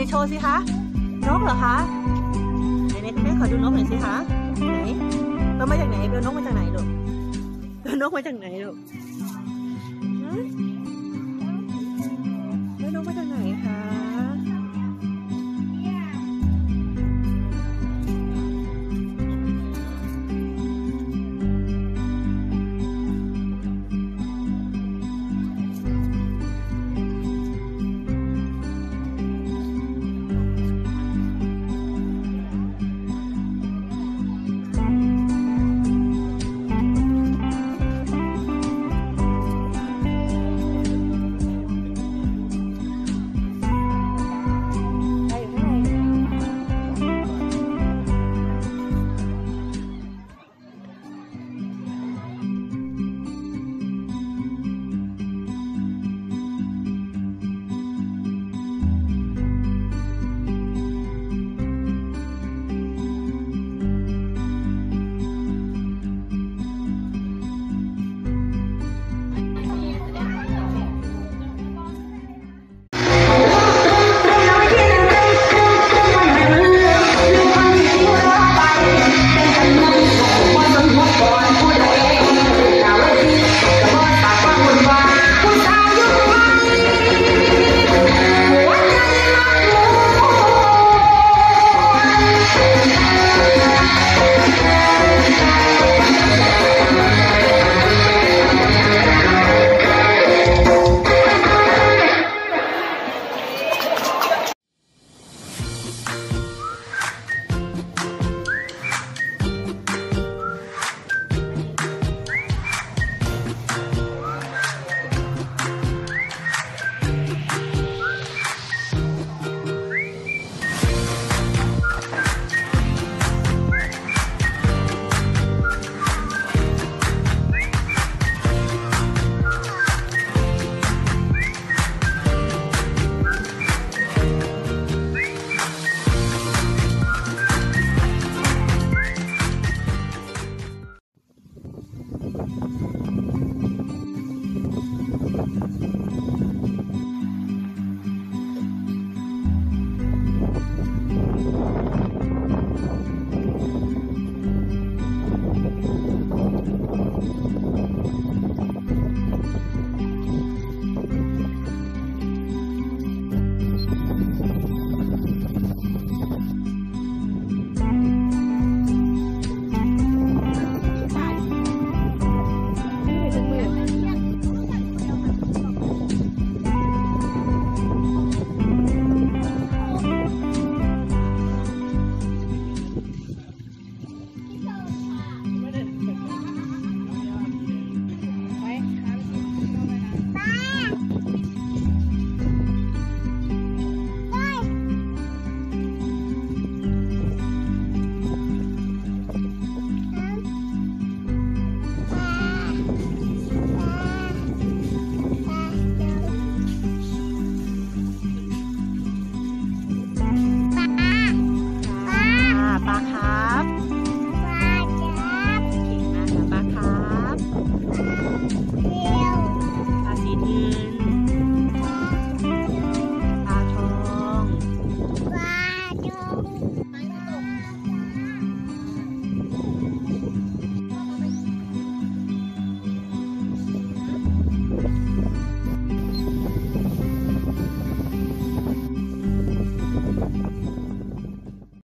นโชว์สิคะนกเหรอคะไหนไหนแม่ขอดูนกหน่อยสิคะไหนเรามาจากไหนเรานกมาจากไหนลูกเรานกมาจากไหนลูกเล้วนกมาจากไหนคะ